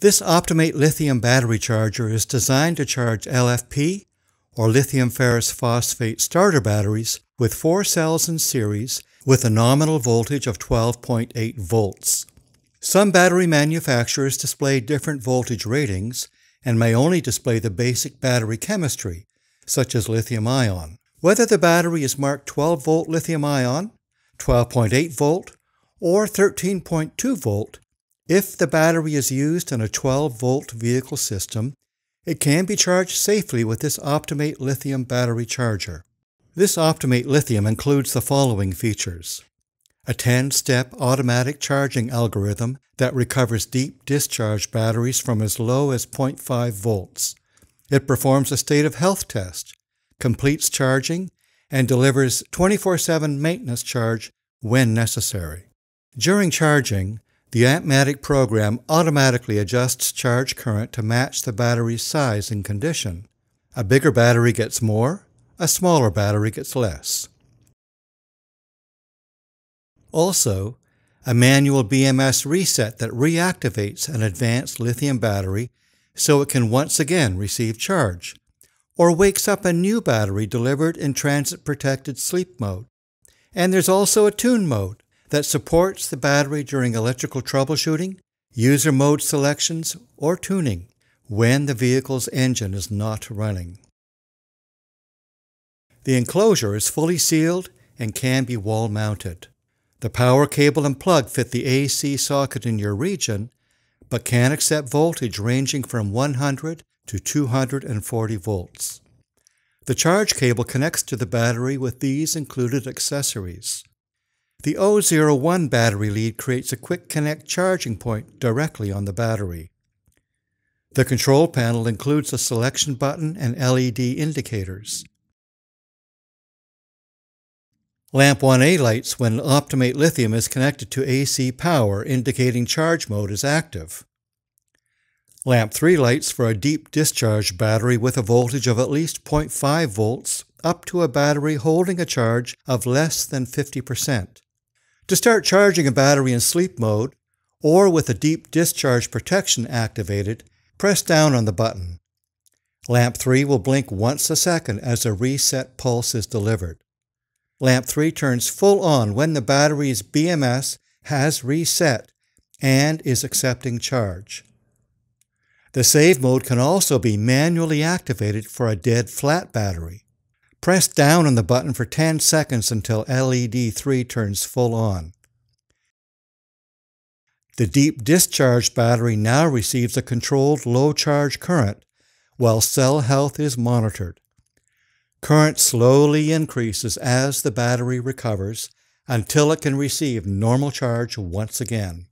This Optimate lithium battery charger is designed to charge LFP or lithium ferrous phosphate starter batteries with four cells in series with a nominal voltage of 12.8 volts. Some battery manufacturers display different voltage ratings and may only display the basic battery chemistry, such as lithium ion. Whether the battery is marked 12 volt lithium ion, 12.8 volt, or 13.2 volt, if the battery is used in a 12 volt vehicle system, it can be charged safely with this Optimate lithium battery charger. This Optimate lithium includes the following features. A 10 step automatic charging algorithm that recovers deep discharge batteries from as low as 0.5 volts. It performs a state of health test, completes charging, and delivers 24 7 maintenance charge when necessary. During charging, the Ampmatic program automatically adjusts charge current to match the battery's size and condition. A bigger battery gets more, a smaller battery gets less. Also, a manual BMS reset that reactivates an advanced lithium battery so it can once again receive charge, or wakes up a new battery delivered in transit protected sleep mode. And there's also a tune mode that supports the battery during electrical troubleshooting, user mode selections, or tuning when the vehicle's engine is not running. The enclosure is fully sealed and can be wall mounted. The power cable and plug fit the AC socket in your region, but can accept voltage ranging from 100 to 240 volts. The charge cable connects to the battery with these included accessories. The O01 battery lead creates a quick connect charging point directly on the battery. The control panel includes a selection button and LED indicators. Lamp 1A lights when Optimate Lithium is connected to AC power indicating charge mode is active. Lamp 3 lights for a deep discharge battery with a voltage of at least 0.5 volts up to a battery holding a charge of less than 50%. To start charging a battery in sleep mode, or with a deep discharge protection activated, press down on the button. Lamp 3 will blink once a second as a reset pulse is delivered. Lamp 3 turns full on when the battery's BMS has reset and is accepting charge. The save mode can also be manually activated for a dead flat battery. Press down on the button for 10 seconds until LED 3 turns full on. The deep discharge battery now receives a controlled low charge current while cell health is monitored. Current slowly increases as the battery recovers until it can receive normal charge once again.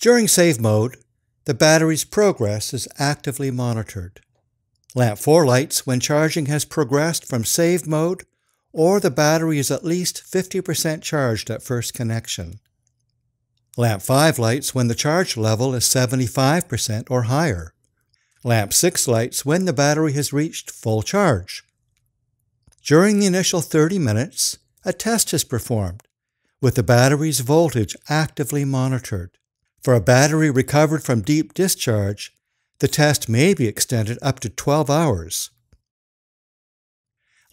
During save mode, the battery's progress is actively monitored. Lamp 4 lights when charging has progressed from save mode or the battery is at least 50% charged at first connection. Lamp 5 lights when the charge level is 75% or higher. Lamp 6 lights when the battery has reached full charge. During the initial 30 minutes, a test is performed, with the battery's voltage actively monitored. For a battery recovered from deep discharge, the test may be extended up to 12 hours.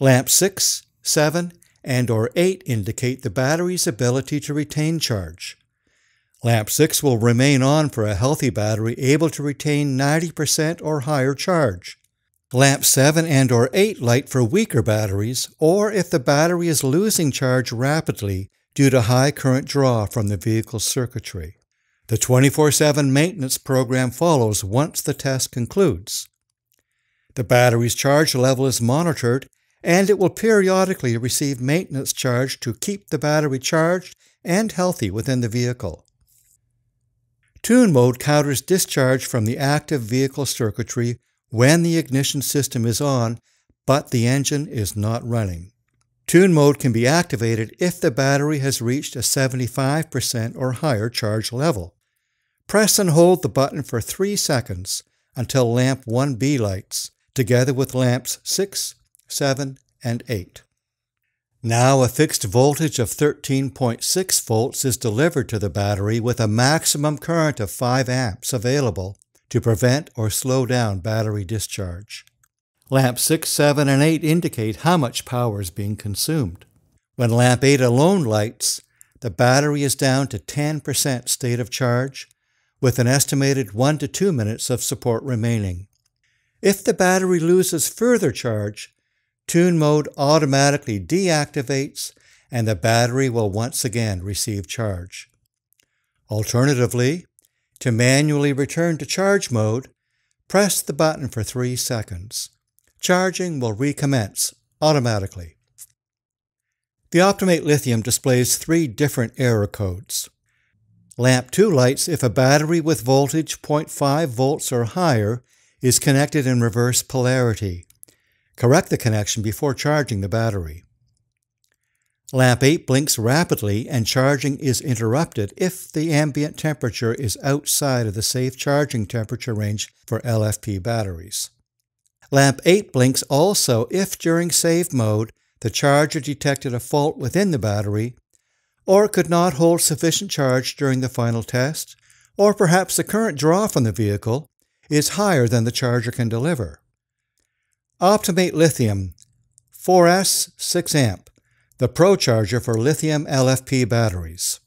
Lamp 6, 7, and or 8 indicate the battery's ability to retain charge. Lamp 6 will remain on for a healthy battery able to retain 90% or higher charge. Lamp 7 and or 8 light for weaker batteries or if the battery is losing charge rapidly due to high current draw from the vehicle's circuitry. The 24-7 maintenance program follows once the test concludes. The battery's charge level is monitored and it will periodically receive maintenance charge to keep the battery charged and healthy within the vehicle. Tune mode counters discharge from the active vehicle circuitry when the ignition system is on, but the engine is not running. Tune mode can be activated if the battery has reached a 75% or higher charge level. Press and hold the button for 3 seconds until lamp 1B lights, together with lamps 6, 7, and 8. Now a fixed voltage of 13.6 volts is delivered to the battery with a maximum current of 5 amps available to prevent or slow down battery discharge. Lamps 6, 7, and 8 indicate how much power is being consumed. When lamp 8 alone lights, the battery is down to 10% state of charge, with an estimated 1 to 2 minutes of support remaining. If the battery loses further charge, Tune mode automatically deactivates and the battery will once again receive charge. Alternatively, to manually return to charge mode, press the button for 3 seconds. Charging will recommence automatically. The Optimate Lithium displays three different error codes. Lamp 2 lights if a battery with voltage 0.5 volts or higher is connected in reverse polarity. Correct the connection before charging the battery. Lamp 8 blinks rapidly and charging is interrupted if the ambient temperature is outside of the safe charging temperature range for LFP batteries. Lamp 8 blinks also if during save mode the charger detected a fault within the battery, or could not hold sufficient charge during the final test, or perhaps the current draw from the vehicle is higher than the charger can deliver. Optimate Lithium 4S 6 amp, the Pro Charger for lithium LFP batteries.